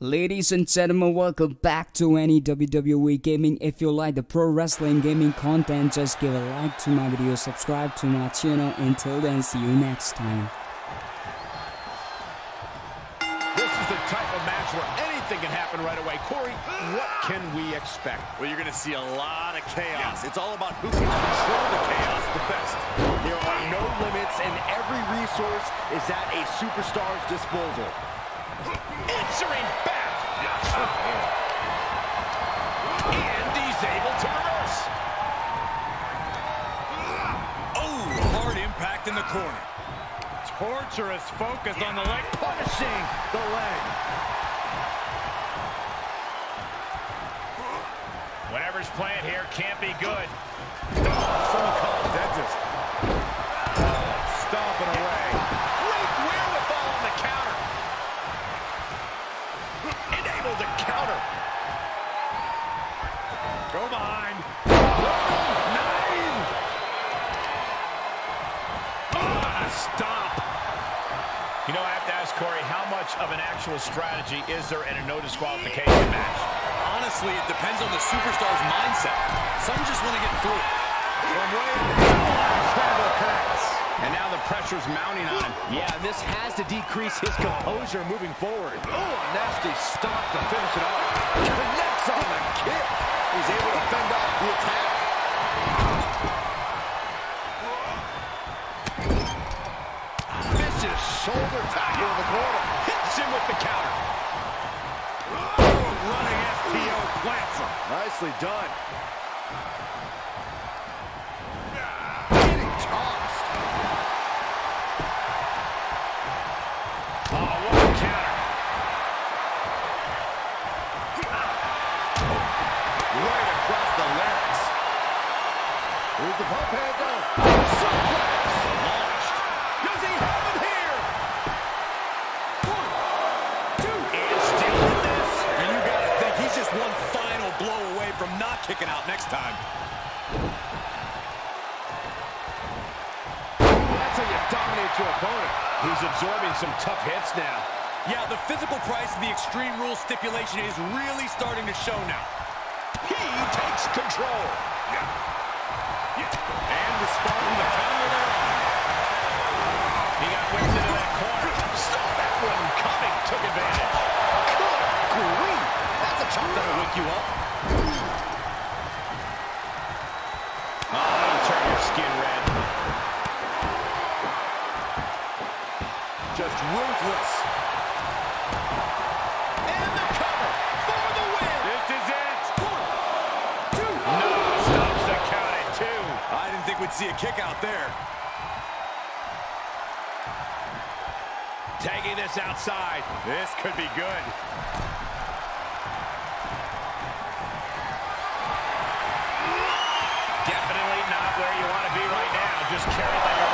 Ladies and gentlemen, welcome back to Anny WWE Gaming. If you like the pro wrestling gaming content, just give a like to my video, subscribe to my channel. Until then, see you next time. This is the type of match where anything can happen right away. Corey, what can we expect? Well, you're going to see a lot of chaos. It's all about who can control the chaos the best. There are no limits, and every resource is at a superstar's disposal. Answering back. And he's able to reverse. Oh, hard impact in the corner. Torturous focus on the leg, punishing the leg. Whatever's playing here can't be good. Someone Stop. You know, I have to ask Corey, how much of an actual strategy is there in a no disqualification match? Honestly, it depends on the superstar's mindset. Some just want to get through it. From way Scramble connects. And now the pressure's mounting on him. Yeah, and this has to decrease his composure moving forward. Oh, a nasty stop to finish it off. Connects on the kick. He's able to fend off the attack. Shoulder tackle in the corner. Hits him with the counter. Running STO plants him. Nicely done. Oh, what a counter. Right across the legs. Here's the pump handle. Suplex. Launched. Does he have him here? One, two, And still in this. And you got to think he's just one final blow away from not kicking out next time. That's how you dominate your opponent. He's absorbing some tough hits now. Yeah, the physical price of the Extreme Rules stipulation is really starting to show now. He takes control. And responding to the counter there. He got whipped into that corner. Saw that one coming. Took advantage. Good grief. That's a chop that'll wake you up. Skin red. Just ruthless. And the cover for the win. This is it. One, two. No, stops the count at two. I didn't think we'd see a kick out there. Tagging this outside. This could be good. Not where you want to be right now. Just carried like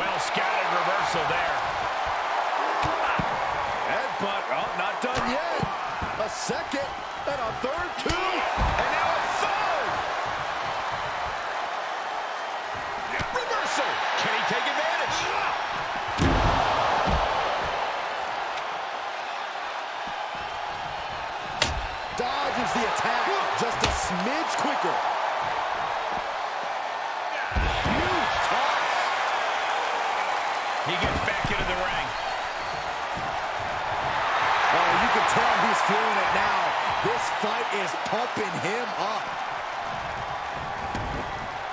Well scouted reversal there. Headbutt. Oh, not done yet. A second and a third, two, and now a third. Reversal. Can he take advantage? Dodges the attack just a smidge quicker. He gets back into the ring. Oh, you can tell he's feeling it now. This fight is pumping him up.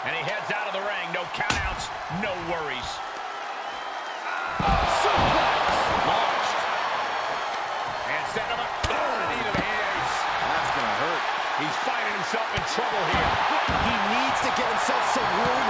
And he heads out of the ring. No countouts, no worries. Suplex. Launched. And set him up. Oh, knee to the face. That's going to hurt. He's finding himself in trouble here. He needs to get himself some room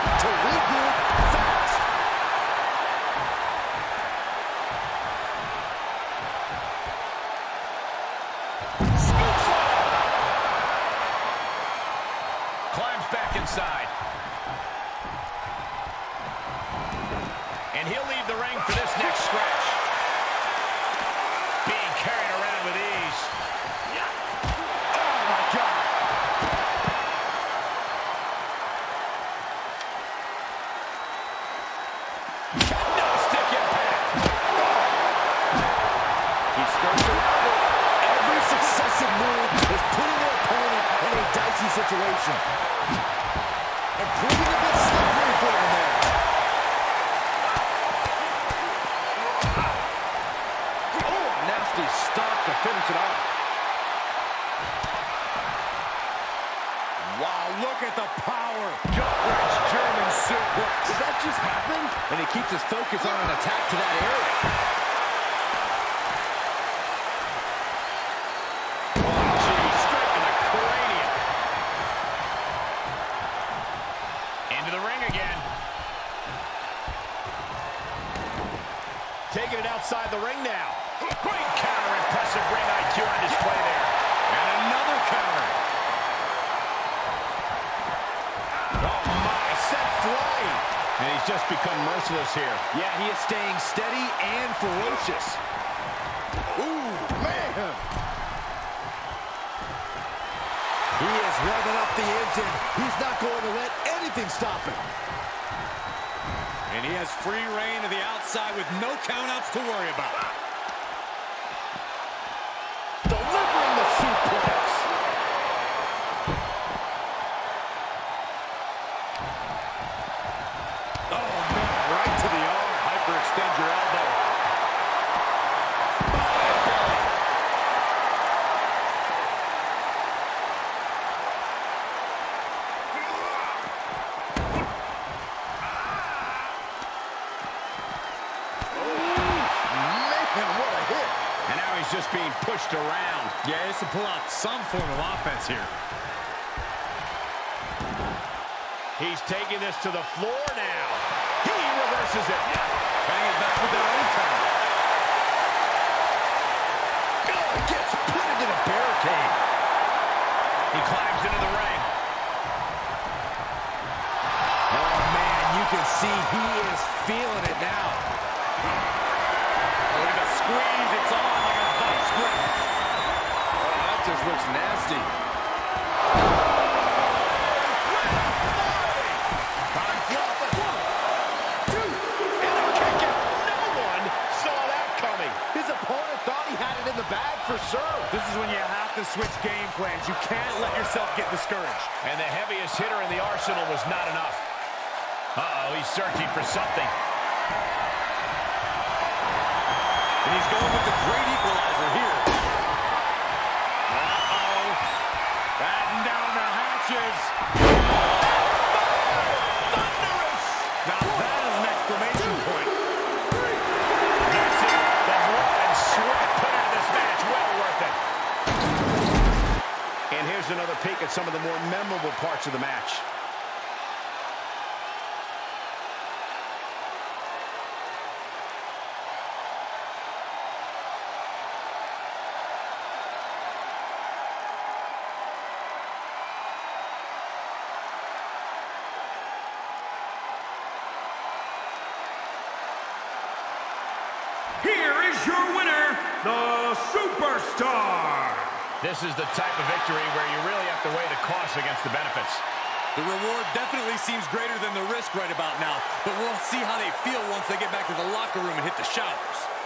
situation. And proving a bit slippery for them there. Oh, nasty stop to finish it off. Wow, look at the power. Gut-wrench German suplex. Did that just happen? And he keeps his focus on an attack to that area. Taking it outside the ring now. Great counter, impressive ring IQ on display there. And another counter. Oh my, set flying. And he's just become merciless here. Yeah, he is staying steady and ferocious. Ooh, man. He is revving up the engine. He's not going to let anything stop him. And he has free reign to the outside with no countouts to worry about. Pushed around. Yeah, has to pull out some form of offense here. He's taking this to the floor now. He reverses it. Bang it back with their own counter. Oh, gets put into the barricade. He climbs into the ring. Oh, man, you can see he is feeling it now. Look at the squeeze. It's on grip. Oh, that just looks nasty. Time flop. One, two, and a kick out. No one saw that coming. His opponent thought he had it in the bag for sure. This is when you have to switch game plans. You can't let yourself get discouraged. And the heaviest hitter in the arsenal was not enough. Uh-oh, he's searching for something. And he's going with the here's another peek at some of the more memorable parts of the match. Here is your winner, the Superstar. This is the type of victory where you really have to weigh the costs against the benefits. The reward definitely seems greater than the risk right about now, but we'll see how they feel once they get back to the locker room and hit the showers.